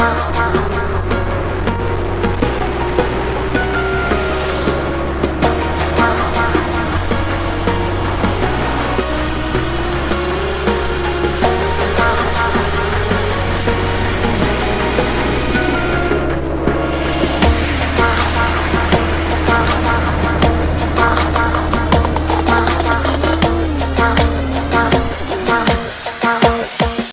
Stop.